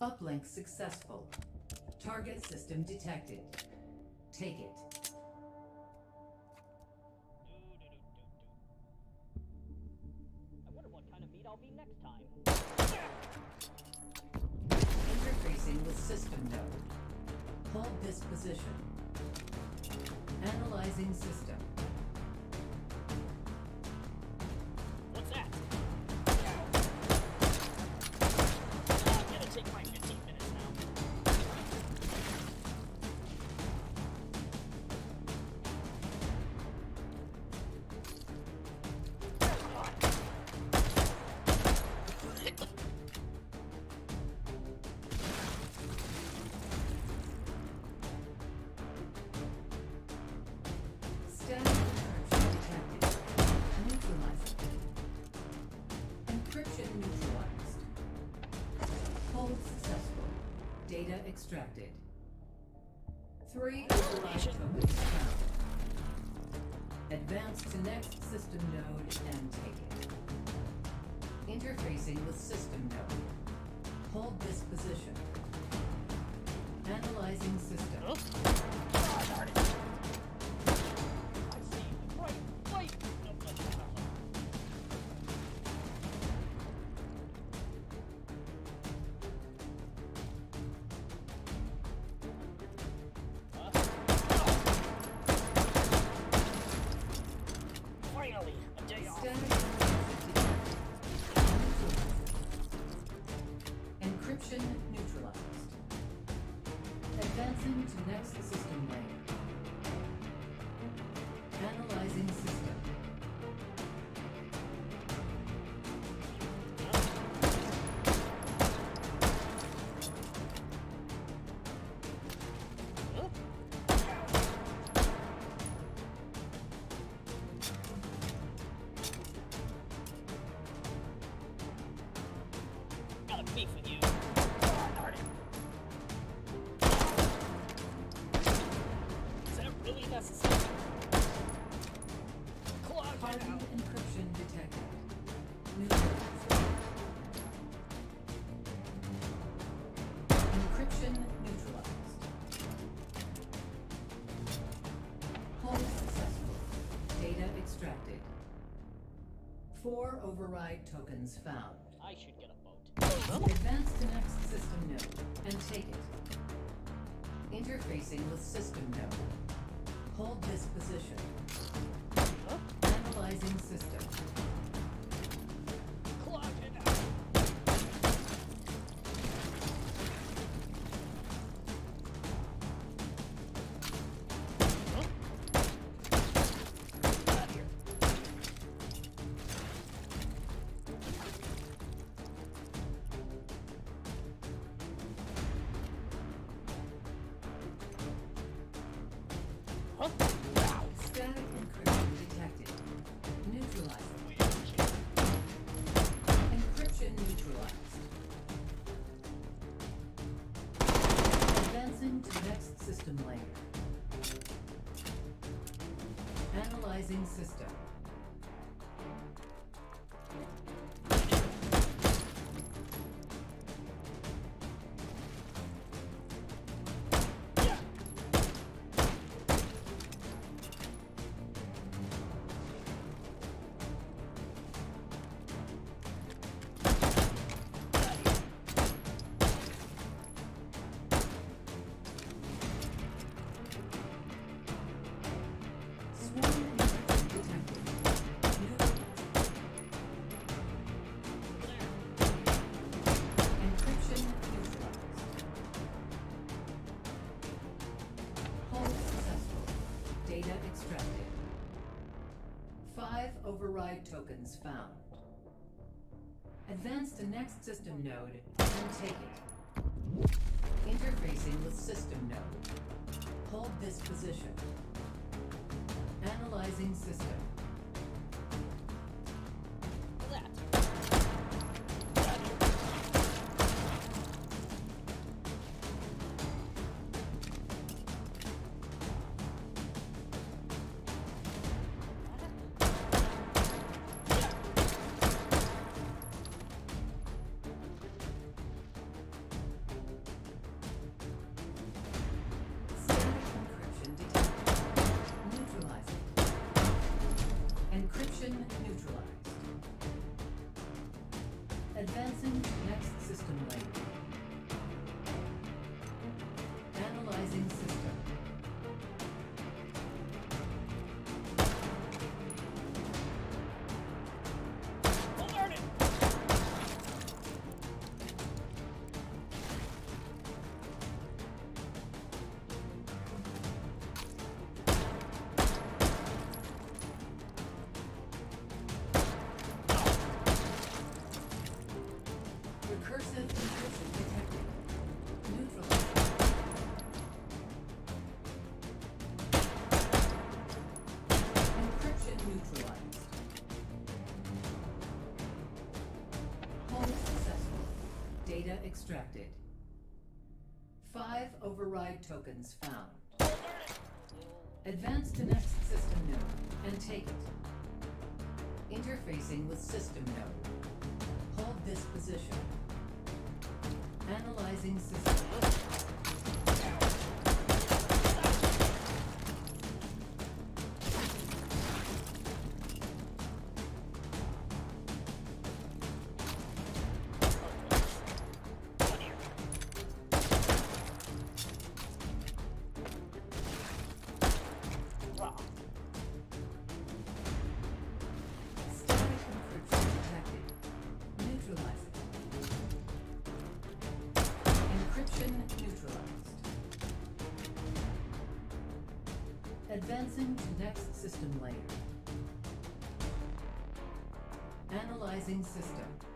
Uplink successful. Target system detected. Take it. I wonder what kind of meat I'll be next time. Interfacing with system node. Hold this position. Analyzing system. Data extracted. Three override tokens found. Advance to next system node and take it. Interfacing with system node. Hold this position. Analyzing system. Huh? To Four override tokens found. I should get a boat. Advance to next system node and take it. Interfacing with system node. Hold this position. Huh? Analyzing system. System. Five override tokens found. Advance to next system node and take it. Interfacing with system node. Hold this position. Analyzing system. Extracted. Five override tokens found. Advance to next system node and take it. Interfacing with system node. Hold this position. Analyzing system. Advancing to next system layer. Analyzing system.